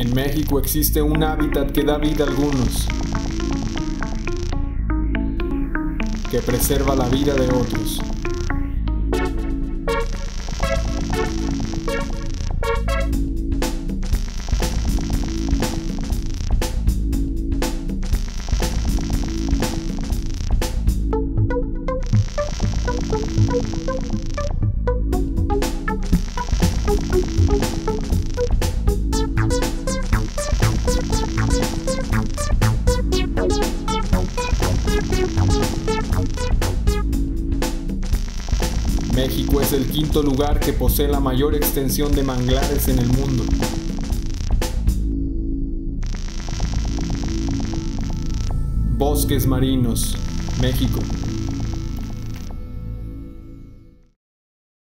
En México existe un hábitat que da vida a algunos, que preserva la vida de otros. México es el quinto lugar que posee la mayor extensión de manglares en el mundo. Bosques marinos, México.